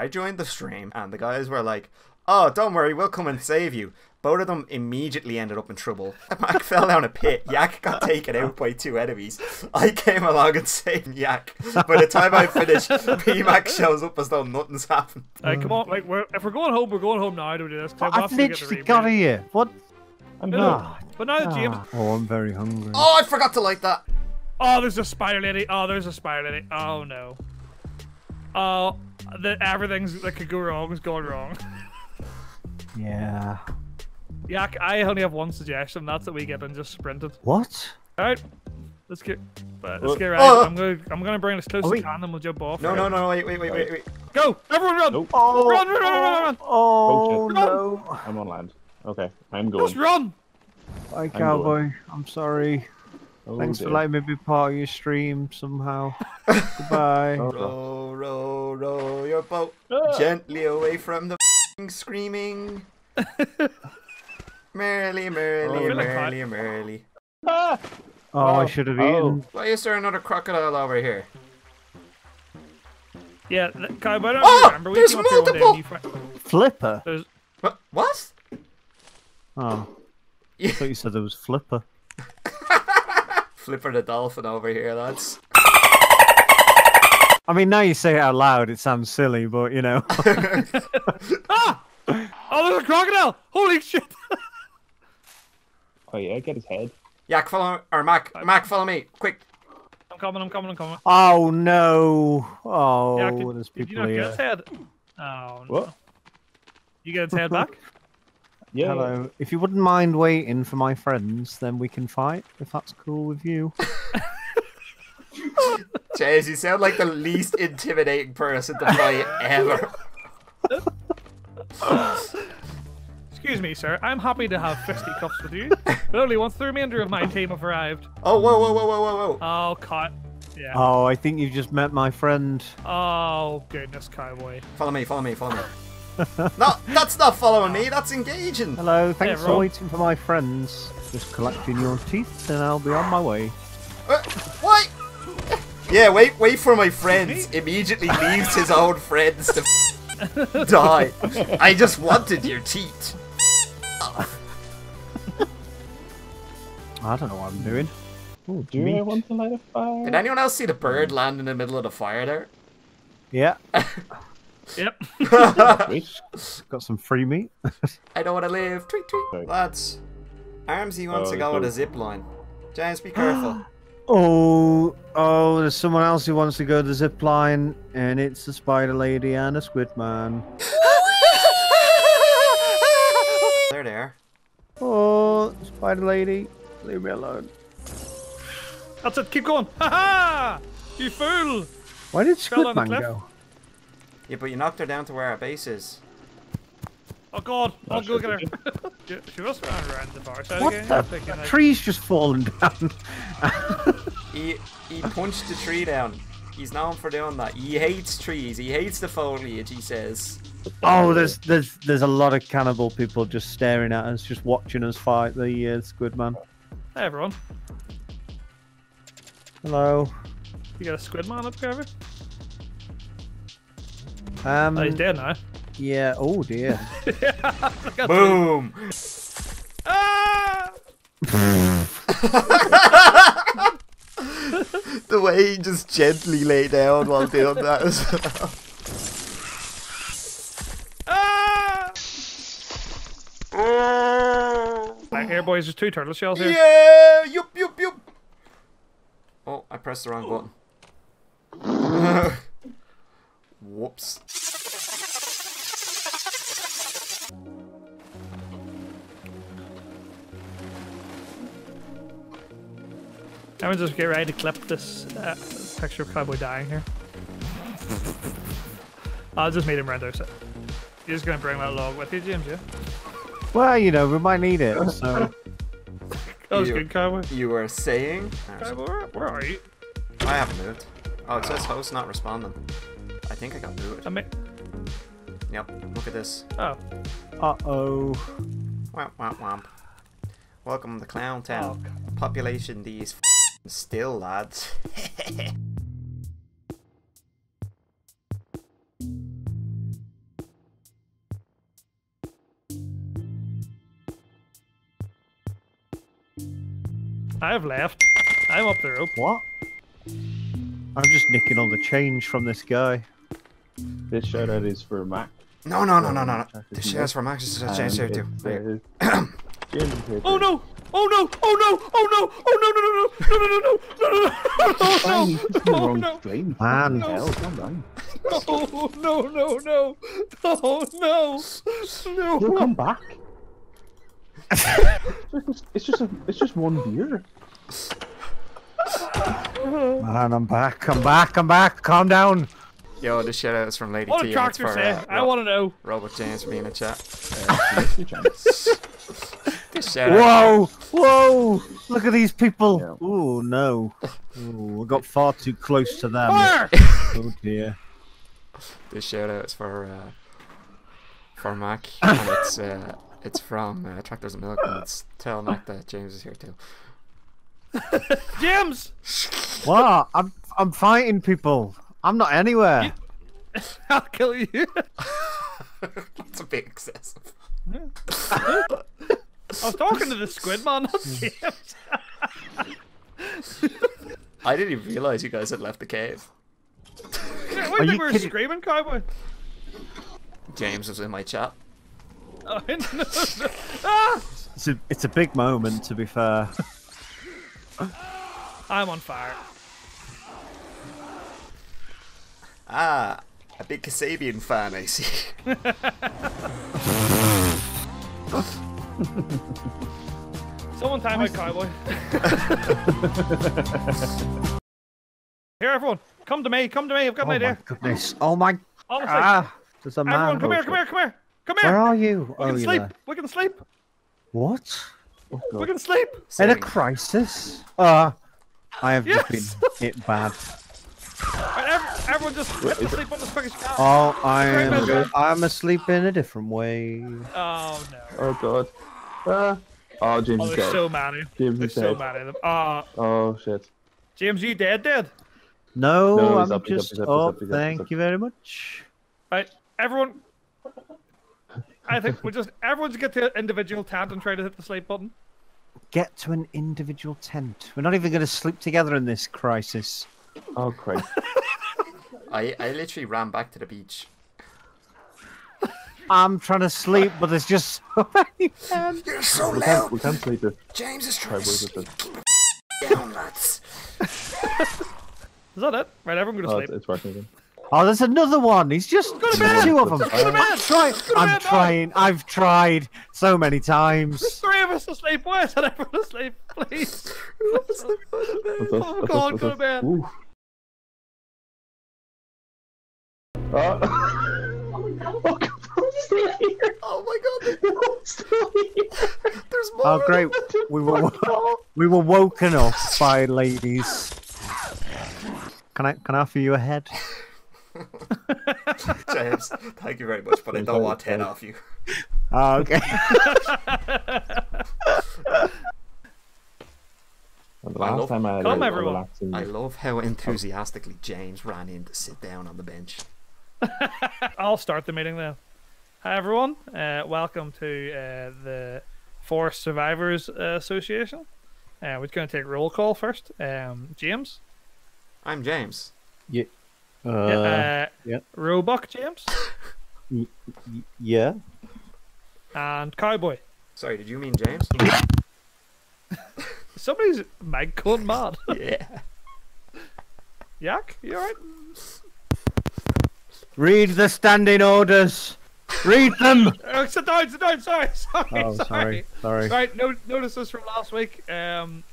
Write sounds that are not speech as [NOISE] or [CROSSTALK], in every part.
I joined the stream and the guys were like, "Oh, don't worry, we'll come and save you." Both of them immediately ended up in trouble. [LAUGHS] Mac fell down a pit. Yak got taken out by two enemies. I came along and [LAUGHS] saved Yak. By the time I finished, [LAUGHS] PMAC shows up as though nothing's happened. Like, come on, like, we're, if we're going home, we're going home now to do this. 'cause I'm I've not gonna the literally replay. got here. What? I'm No, good. Ah. But now that James. Ah. Oh, I'm very hungry. Oh, I forgot to light that. Oh, there's a spider lady. Oh, there's a spider lady. Oh no. Oh, the everything's that could go wrong is going wrong. Yeah. Yak, I only have one suggestion. That's that we get and just sprinted. What? All right, let's get. Uh, let's Well- get right. Oh. I'm gonna. I'm gonna bring this close Are as we- we can, and we'll jump off. No, right? no, no, wait, wait, wait, wait, wait. Go! Everyone run! Nope. Oh, Run, run, run, run, run! Oh, Oh, shit. no. I'm on land. Okay, I'm Just going. run! Bye, cowboy. I'm sorry. Oh, Thanks for letting me be part of your stream somehow. [LAUGHS] Goodbye. Oh, Row, row, row your boat Ah. gently away from the f***ing screaming. merrily, [LAUGHS] merrily, Oh, I feel like merrily, merrily. Ah! Oh, I Oh, should have oh. eaten. Why is there another crocodile over here? Yeah, Kai, but I don't Oh, remember. We there's came up here one day and Flipper? There's. What? What? Oh. I thought you said there was Flipper. Flipper the dolphin over here, lads. I mean, now you say it out loud, it sounds silly, but you know. Ah! [LAUGHS] Oh, there's a crocodile! Holy shit! Oh yeah, get his head. Yak, follow or Mac. Mac, follow me, quick. I'm coming, I'm coming, I'm coming. oh no! Oh, Yeah, did, there's did you people not get his head? Oh, no. What? You get his head [LAUGHS] back? Yeah. Hello. If you wouldn't mind waiting for my friends, then we can fight. If that's cool with you. [LAUGHS] Jeez, you sound like the least intimidating person to fight ever. [LAUGHS] Excuse me, sir. I'm happy to have fisticuffs with you, but only once the remainder of my team have arrived. Oh, whoa, whoa, whoa, whoa, whoa, whoa. Oh, cut. Yeah. Oh, I think you've just met my friend. Oh, goodness, cowboy. Follow me, follow me, follow me. [LAUGHS] no, that's not following me. That's engaging. Hello, thanks for waiting for my friends. Just collecting your teeth, and I'll be on my way. Uh, what? Yeah, wait, wait for my friends. Immediately leaves his own friends to [LAUGHS] die. I just wanted your teeth. I don't know what I'm doing. Ooh, Do meat. I want to light a fire? Did anyone else see the bird land in the middle of the fire there? Yeah, [LAUGHS] Yep. [LAUGHS] Wait. got some free meat. I don't want to live. Tweet, tweet. Sorry. Lads, Armsy wants Oh, to go on a there's zip line. James, be careful. [GASPS] Oh, oh, there's someone else who wants to go to the zip line, and it's a spider lady and a squid man. [LAUGHS] there they are. Oh, spider lady, leave me alone. That's it. Keep going. Ha ha! You fool! Why did Fell squid on man go? Yeah, but you knocked her down to where our base is. Oh god, I'll Not go get her. [LAUGHS] She she must run around the far side What again. the? Thinking, That like, tree's just fallen down. [LAUGHS] He he punched the tree down. He's known for doing that. He hates trees. He hates the foliage. He says. oh, there's there's there's a lot of cannibal people just staring at us, just watching us fight the uh, squid man. Hey everyone, Hello. you got a squid man up here? Ever? Um. Oh, he's dead now. Yeah. Oh dear. [LAUGHS] Look Boom! Ah! [LAUGHS] [LAUGHS] the way he just gently lay down while doing that as well. Ah! Here, boys. There's two turtle shells here. Yeah! Yup, yup, yup! Oh, I pressed the wrong button. Whoops. I'm gonna just get ready to clip this uh, picture of Cowboy dying here. I'll just meet him right there. So. You're just gonna bring that log with you, James, yeah? Well, you know, we might need it. So. [LAUGHS] That was You- good, Cowboy. You were saying? Cowboy, where, where are you? I haven't moved. Oh, it says host not responding. I think I got booted. Ama- yep, look at this. Oh. Uh-oh. Womp womp womp. Welcome to Clown Town. Oh, Population these still, lads. [LAUGHS] I've left. I'm up the rope. What? I'm just nicking all the change from this guy. This shout out is for Mac. No, no, no, no, no. no. Jack The is shares for Max is a change here and too. it's, Right. James is here Oh too. no! Oh no! Oh no! Oh no! Oh no! No! No! No! No! No! No! No! Fine, No! he's No! just [LAUGHS] oh, in the Oh wrong no! stream. Oh, Man. Hell, calm down. Oh no! No! No! Oh no! He'll No! come back. it's just a, it's just one beer. [LAUGHS] Man, I'm back. I'm back. I'm back. Calm down. Yo, the shout out is from Lady What T. did and Tractor for, uh, I want to know. Robert James for being in the chat. [LAUGHS] Uh. This shout. Whoa! Whoa! Look at these people. Yeah. Ooh, no. Ooh, I got [LAUGHS] far too close to them. Fire! [LAUGHS] Oh dear. This shout out is for uh, for Mac, and it's uh, it's from uh, Tractors and Milk, and it's tell Mac that James is here too. James! What? I'm I'm fighting people. I'm not anywhere. [LAUGHS] I'll kill you. That's a bit excessive. I was talking to the squid man, not [LAUGHS] I didn't even realize you guys had left the cave. Why Are did you we were kidding? screaming, cowboy? James was in my chat. Oh, no, no. Ah! It's a it's a big moment to be fair. I'm on fire. Ah, a big Kasabian fan, I see. [LAUGHS] Someone time out cowboy. [LAUGHS] Here, everyone, come to me. Come to me. I've got Oh an my idea. goodness. Oh my. Honestly, Ah. There's a man. everyone, come here, come here, come here, come here. Where are you? We Oh, can sleep. there. We can sleep. What? Oh, We can sleep. In a crisis? Ah. I have Yes. just been hit bad. [LAUGHS] Right, ev- everyone, just get to sleep on as quick as. Oh, I am. I'm asleep in a different way. Oh no. Oh god. Ah. Oh, James Oh, is there's dead. so many. James There's is so dead. many of them. Uh, Oh shit. James, you dead, dead. No, No, I'm up, just he's up, he's up. up, he's up, Thank up. you very much. Right, everyone. I think we just everyone just get to an individual tent and try to hit the sleep button. Get to an individual tent. We're not even going to sleep together in this crisis. Oh Christ. [LAUGHS] I, I literally ran back to the beach. I'm trying to sleep, but there's just so [LAUGHS] many tents. You're so We can't, we can't sleep if James is trying with to this. keep [LAUGHS] down, lads. Is that it? Right, everyone go to Oh, sleep. it's, it's working again. Oh, there's another one. He's just Go to bed. two of them. Go to bed. I'm trying. Go to I'm bed now. trying. I've tried so many times. Three of us asleep. Why is everyone asleep? Please. Oh, God, go to bed. Ooh. Uh, oh. [LAUGHS] oh, God, I'm still here. Oh my god, I'm still here. there's oh, more. Oh, great. We were we were woken up by ladies. Can I can I offer you a head? [LAUGHS] James, thank you very much, but I don't want 10 off you. Oh, okay. And [LAUGHS] the I love- time I Come, a, a everyone. I love how enthusiastically James ran in to sit down on the bench. [LAUGHS] I'll start the meeting then. Hi everyone. Uh, welcome to uh, the Forest Survivors uh, Association. Uh, we're going to take roll call first. Um, James. I'm James. Uh, uh, yeah. Roebuck James. [LAUGHS] y- yeah. And Cowboy. Sorry, did you mean James? [LAUGHS] Somebody's mic going mad. yeah. Yak, you alright? Read the standing orders. Read them. [LAUGHS] Oh, sit down, sit down. Sorry, [LAUGHS] sorry, Oh, sorry. Sorry. Right, no, notice this from last week. Um,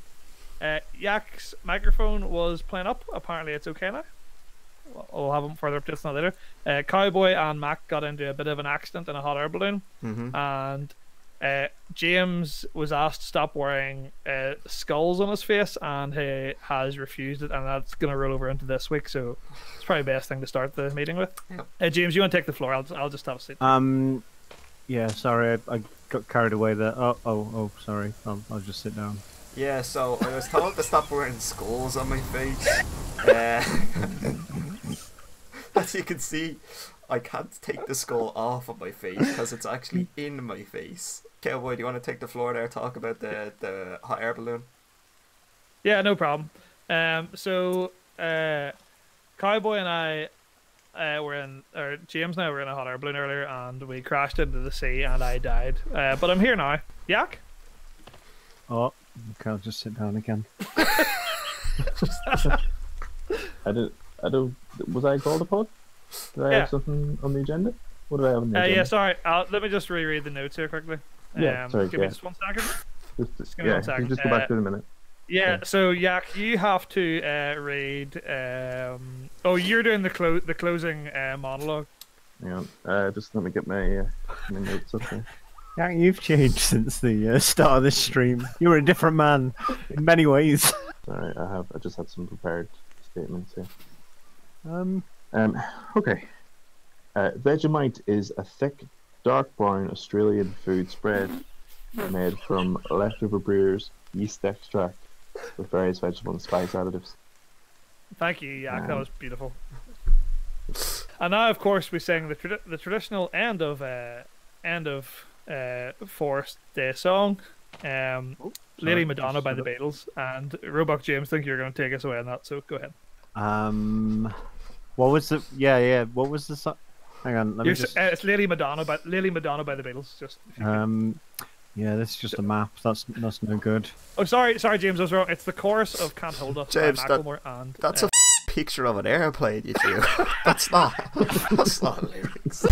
uh, Yak's microphone was playing up. Apparently, it's okay now. We'll- We'll have him further updates on that later. Uh, Cowboy and Mac got into a bit of an accident in a hot air balloon, Mm-hmm. and uh, James was asked to stop wearing uh, skulls on his face, and he has refused it, and that's going to roll over into this week. So it's probably the best thing to start the meeting with. Yep. Uh, James, you want to take the floor? I'll, I'll just have a seat. Um. Yeah. Sorry. I, I got carried away there. Oh. Oh. Oh. Sorry. I'll, I'll just sit down. Yeah, so I was told to stop wearing skulls on my face. [LAUGHS] Uh, [LAUGHS] as you can see, I can't take the skull off of my face because it's actually in my face. Cowboy, do you want to take the floor there? Talk about the the hot air balloon. Yeah, no problem. Um, so uh, Cowboy and I uh, were in, or James and I were in a hot air balloon earlier, and we crashed into the sea, and I died. Uh, but I'm here now. Yak. Oh, okay, I'll just sit down again. [LAUGHS] [LAUGHS] I did. I don't. Was I called upon? Did I Yeah. have something on the agenda? What do I have on the Uh, agenda? yeah, sorry. I'll, let me just reread the notes here quickly. Yeah, um, sorry, Give me just one second. Just, just give me yeah, one you just go Uh, back to it in a minute. Yeah, Yeah. so Yak, you have to uh, read. Um, oh, you're doing the clo- the closing uh, monologue. Hang on. Uh, just let me get my, uh, my notes up there. [LAUGHS] Yeah, you've changed since the uh, start of this stream. You're a different man in many ways. Sorry, I have. I just had some prepared statements here. Um, Um, okay. Uh, Vegemite is a thick, dark brown Australian food spread made from leftover brewers, yeast extract, with various vegetable and spice additives. Thank you, Yak. That Um, was beautiful. And now, of course, we sing the tradi- the traditional end of uh, end of uh, Forest Day song, um, Lady Madonna by the Beatles. And Roebuck James, think you're going to take us away on that, so go ahead. um, what was the? Yeah, yeah. What was the? So- Hang on, let me You're just. uh, it's Lady Madonna by Lady Madonna by the Beatles. Just if you could- Um, yeah, this is just a map. That's that's no good. oh, sorry, sorry, James, I was wrong. It's the chorus of "Can't Hold Us" James, by that- Macklemore and That's uh, a picture of an airplane, you two. [LAUGHS] that's not. [LAUGHS] That's not lyrics.